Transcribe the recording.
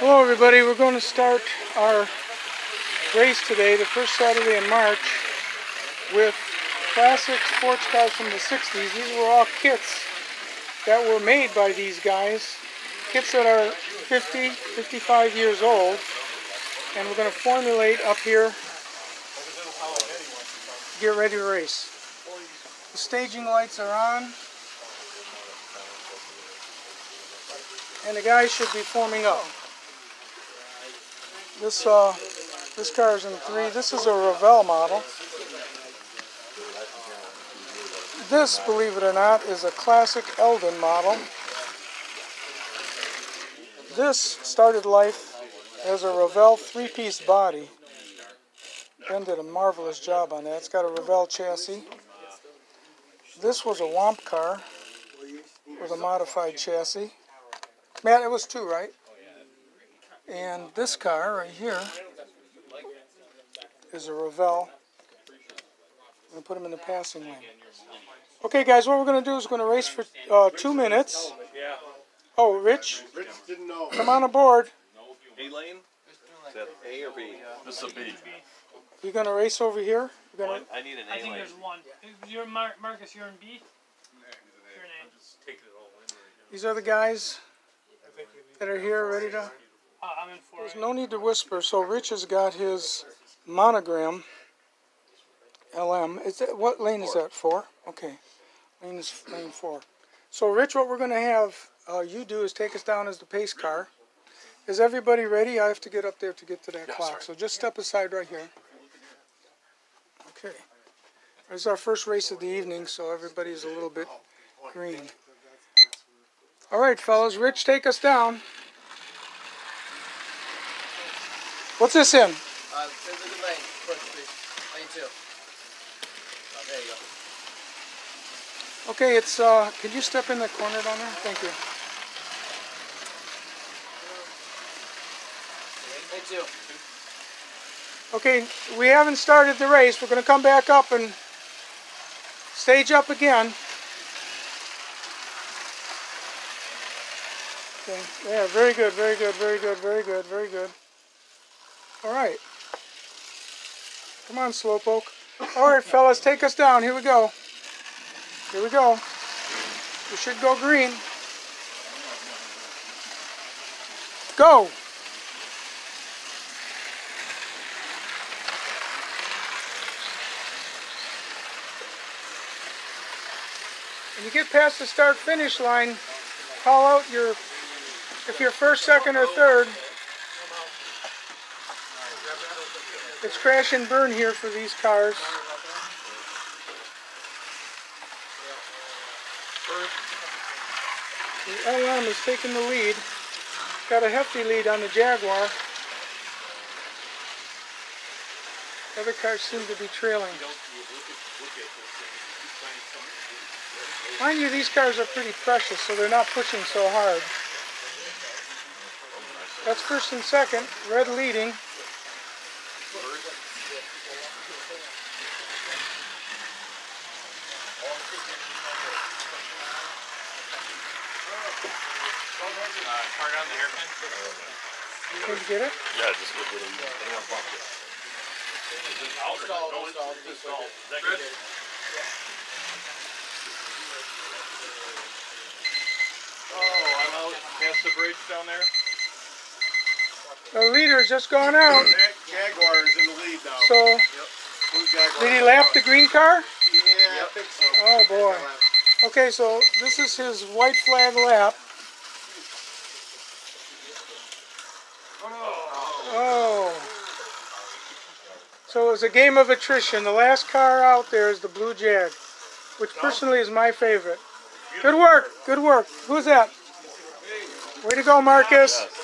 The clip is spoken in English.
Hello everybody, we're going to start our race today, the first Saturday in March, with classic sports cars from the 60s. These were all kits that were made by these guys, kits that are 50, 55 years old, and we're going to formulate up here, get ready to race. The staging lights are on, and the guys should be forming up. This uh, this car is in three. This is a Revell model. This, believe it or not, is a classic Eldon model. This started life as a Revell three-piece body. Ben did a marvelous job on that. It's got a Revell chassis. This was a Womp car with a modified chassis. Matt, it was two, right? And this car right here is a Revell. I'm going to put him in the passing lane. Okay, guys, what we're going to do is we're going to race for uh, two minutes. Oh, Rich? Rich didn't know. Come on aboard. A lane? Is that A or B? This is a B. You're going to race over here? You're gonna, I need an I A think lane. there's one. You're Mar- Marcus. You're in B. You're in A. these are the guys that are here ready to... I'm in four. There's no need to whisper. So Rich has got his monogram. LM. Is that what lane is that? Four. Okay. Lane is lane four. So Rich, what we're going to have uh, you do is take us down as the pace car. Is everybody ready? I have to get up there to get to that clock. So just step aside right here. Okay. There's our first race of the evening, so everybody's a little bit green. All right, fellas. Rich, take us down. What's this in? Uh, there's a good lane. Approach, please. Lane two. Oh, there you go. Okay, it's, uh, can you step in the corner down there? Thank you. Lane two. Okay, we haven't started the race. We're going to come back up and stage up again. Okay, yeah, very good, very good, very good, very good, very good. All right. Come on, Slowpoke. All right, fellas, take us down. Here we go. Here we go. We should go green. Go! When you get past the start finish line, call out your, if you're first, second, or third. It's crash and burn here for these cars. The LM is taking the lead. Got a hefty lead on the Jaguar. Other cars seem to be trailing. Mind you, these cars are pretty precious, so they're not pushing so hard. That's first and second. Red leading. Turn on the hairpin? Can you get it? Yeah, just get it. Oh, I don't want to bump it. Stall, stall, this. Is that good? Oh, I'm out past the bridge down there. The leader's just gone out. That Jaguar is in the lead now. So, Blue Jaguar. did he lap the green car? Yeah, I think so. Oh boy. Okay, so this is his white flag lap. Oh. So it was a game of attrition. The last car out there is the Blue Jag, which personally is my favorite. Good work, good work. Who's that? Way to go, Marcus. Yes,